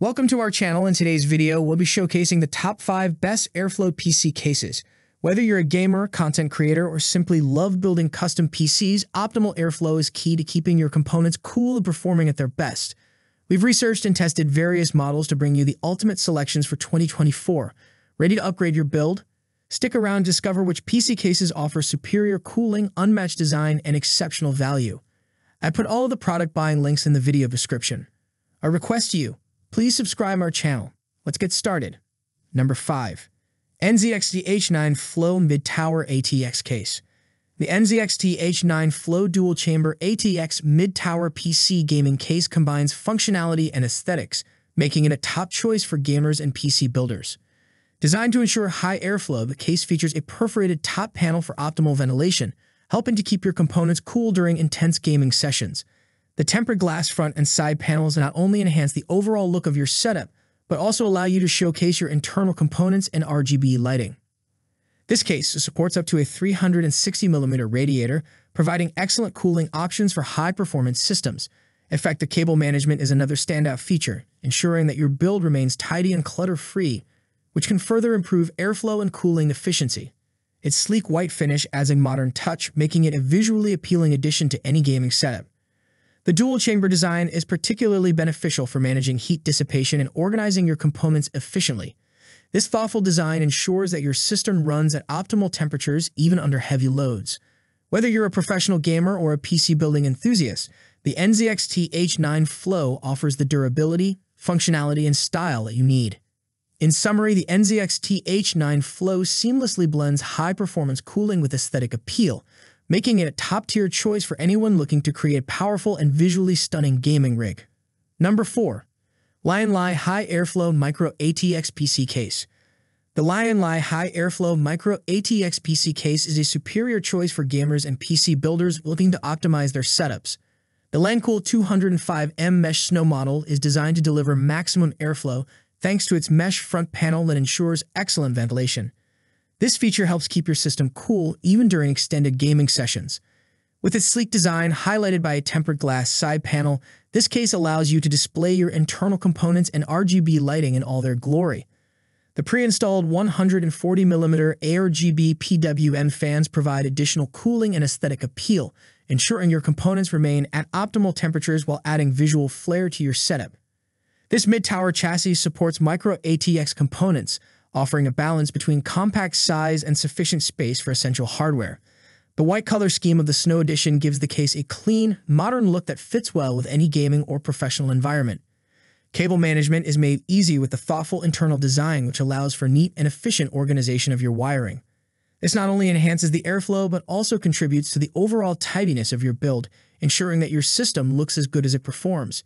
Welcome to our channel. In today's video, we'll be showcasing the top 5 best Airflow PC cases. Whether you're a gamer, content creator, or simply love building custom PCs, optimal airflow is key to keeping your components cool and performing at their best. We've researched and tested various models to bring you the ultimate selections for 2024. Ready to upgrade your build? Stick around discover which PC cases offer superior cooling, unmatched design, and exceptional value. I put all of the product buying links in the video description. Our request you, Please subscribe our channel. Let's get started. Number 5. NZXT H9 Flow Mid-Tower ATX Case The NZXT H9 Flow Dual Chamber ATX Mid-Tower PC gaming case combines functionality and aesthetics, making it a top choice for gamers and PC builders. Designed to ensure high airflow, the case features a perforated top panel for optimal ventilation, helping to keep your components cool during intense gaming sessions. The tempered glass front and side panels not only enhance the overall look of your setup, but also allow you to showcase your internal components and RGB lighting. This case supports up to a 360mm radiator, providing excellent cooling options for high-performance systems. Effective cable management is another standout feature, ensuring that your build remains tidy and clutter-free, which can further improve airflow and cooling efficiency. Its sleek white finish adds a modern touch, making it a visually appealing addition to any gaming setup. The dual chamber design is particularly beneficial for managing heat dissipation and organizing your components efficiently. This thoughtful design ensures that your system runs at optimal temperatures even under heavy loads. Whether you're a professional gamer or a PC building enthusiast, the NZXT H9 Flow offers the durability, functionality, and style that you need. In summary, the NZXT H9 Flow seamlessly blends high-performance cooling with aesthetic appeal, making it a top-tier choice for anyone looking to create powerful and visually stunning gaming rig. Number 4. Lian Li High Airflow Micro ATX PC Case The Lian Li High Airflow Micro ATX PC case is a superior choice for gamers and PC builders looking to optimize their setups. The Lancool 205M Mesh Snow model is designed to deliver maximum airflow thanks to its mesh front panel that ensures excellent ventilation. This feature helps keep your system cool even during extended gaming sessions. With its sleek design highlighted by a tempered glass side panel, this case allows you to display your internal components and RGB lighting in all their glory. The pre-installed 140mm ARGB PWM fans provide additional cooling and aesthetic appeal, ensuring your components remain at optimal temperatures while adding visual flair to your setup. This mid-tower chassis supports micro ATX components, offering a balance between compact size and sufficient space for essential hardware. The white color scheme of the Snow Edition gives the case a clean, modern look that fits well with any gaming or professional environment. Cable management is made easy with the thoughtful internal design which allows for neat and efficient organization of your wiring. This not only enhances the airflow but also contributes to the overall tidiness of your build, ensuring that your system looks as good as it performs.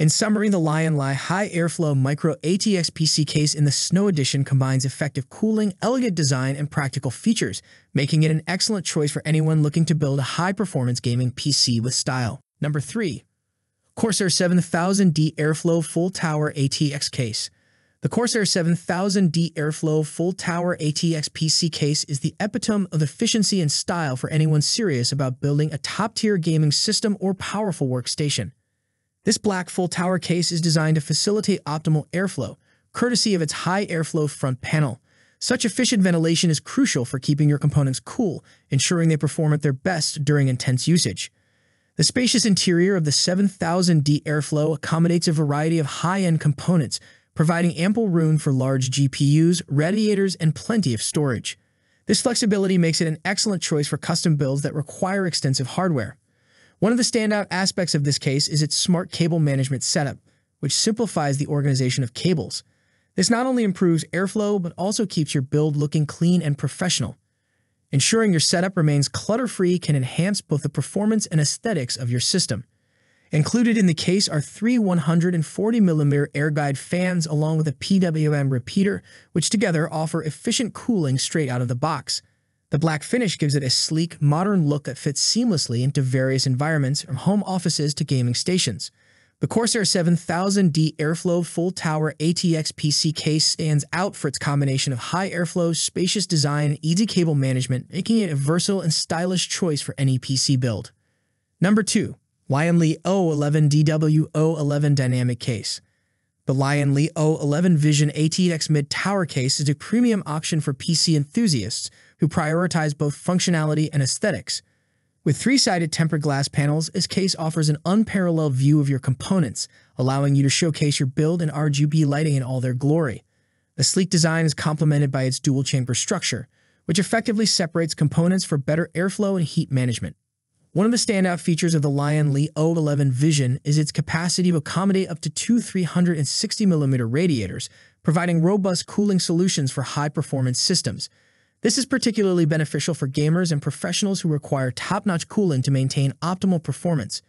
In summary, the Lian Li High Airflow Micro ATX PC case in the Snow Edition combines effective cooling, elegant design, and practical features, making it an excellent choice for anyone looking to build a high-performance gaming PC with style. Number 3. Corsair 7000D Airflow Full Tower ATX Case The Corsair 7000D Airflow Full Tower ATX PC case is the epitome of efficiency and style for anyone serious about building a top-tier gaming system or powerful workstation. This black full tower case is designed to facilitate optimal airflow, courtesy of its high airflow front panel. Such efficient ventilation is crucial for keeping your components cool, ensuring they perform at their best during intense usage. The spacious interior of the 7000D Airflow accommodates a variety of high-end components, providing ample room for large GPUs, radiators, and plenty of storage. This flexibility makes it an excellent choice for custom builds that require extensive hardware. One of the standout aspects of this case is its smart cable management setup, which simplifies the organization of cables. This not only improves airflow, but also keeps your build looking clean and professional. Ensuring your setup remains clutter-free can enhance both the performance and aesthetics of your system. Included in the case are three 140mm air guide fans along with a PWM repeater, which together offer efficient cooling straight out of the box. The black finish gives it a sleek, modern look that fits seamlessly into various environments from home offices to gaming stations. The Corsair 7000D Airflow Full Tower ATX PC case stands out for its combination of high airflow, spacious design, and easy cable management, making it a versatile and stylish choice for any PC build. Number 2. Lian Li O11DW O11 Dynamic Case The Lian Li O11 Vision ATX Mid Tower case is a premium option for PC enthusiasts who prioritize both functionality and aesthetics. With three-sided tempered glass panels, this case offers an unparalleled view of your components, allowing you to showcase your build and RGB lighting in all their glory. The sleek design is complemented by its dual-chamber structure, which effectively separates components for better airflow and heat management. One of the standout features of the Lian Li O11 Vision is its capacity to accommodate up to two 360mm radiators, providing robust cooling solutions for high-performance systems. This is particularly beneficial for gamers and professionals who require top-notch cooling to maintain optimal performance.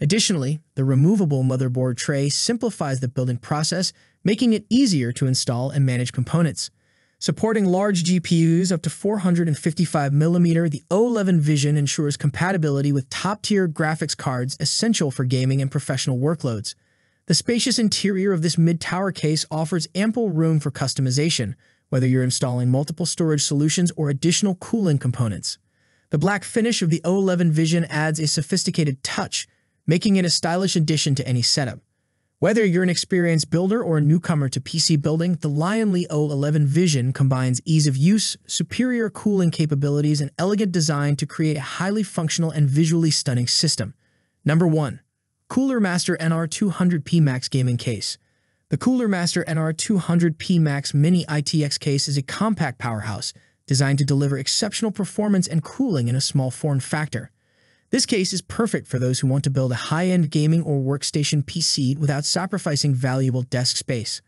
Additionally, the removable motherboard tray simplifies the building process, making it easier to install and manage components. Supporting large GPUs up to 455mm, the O11 Vision ensures compatibility with top-tier graphics cards essential for gaming and professional workloads. The spacious interior of this mid-tower case offers ample room for customization, whether you're installing multiple storage solutions or additional cooling components. The black finish of the O11 Vision adds a sophisticated touch, making it a stylish addition to any setup. Whether you're an experienced builder or a newcomer to PC building, the Lian Li O11 Vision combines ease of use, superior cooling capabilities, and elegant design to create a highly functional and visually stunning system. Number 1. Cooler Master NR200P Max Gaming Case The Cooler Master NR200P Max Mini ITX case is a compact powerhouse designed to deliver exceptional performance and cooling in a small form factor. This case is perfect for those who want to build a high-end gaming or workstation PC without sacrificing valuable desk space.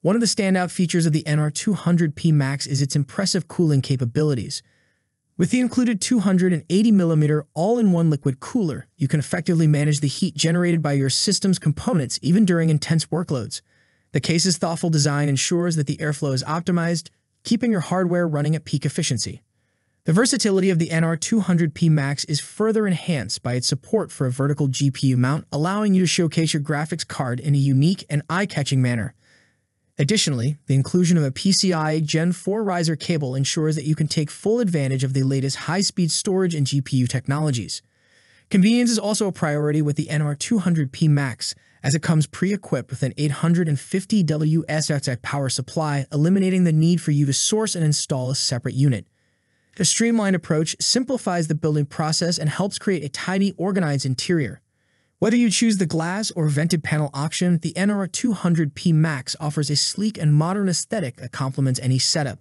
One of the standout features of the NR200P Max is its impressive cooling capabilities. With the included 280mm all-in-one liquid cooler, you can effectively manage the heat generated by your system's components even during intense workloads. The case's thoughtful design ensures that the airflow is optimized, keeping your hardware running at peak efficiency. The versatility of the NR200P Max is further enhanced by its support for a vertical GPU mount, allowing you to showcase your graphics card in a unique and eye-catching manner. Additionally, the inclusion of a PCI Gen 4 riser cable ensures that you can take full advantage of the latest high-speed storage and GPU technologies. Convenience is also a priority with the NR200P Max, as it comes pre-equipped with an 850W SXI power supply, eliminating the need for you to source and install a separate unit. The streamlined approach simplifies the building process and helps create a tidy, organized interior. Whether you choose the glass or vented panel option, the NR200P Max offers a sleek and modern aesthetic that complements any setup.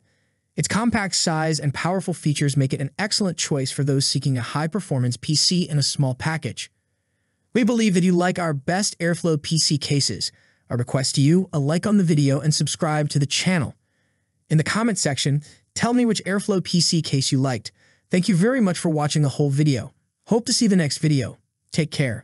Its compact size and powerful features make it an excellent choice for those seeking a high-performance PC in a small package. We believe that you like our best Airflow PC cases. Our request to you, a like on the video and subscribe to the channel. In the comment section, Tell me which Airflow PC case you liked. Thank you very much for watching the whole video. Hope to see the next video. Take care.